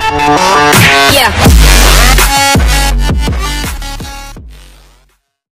got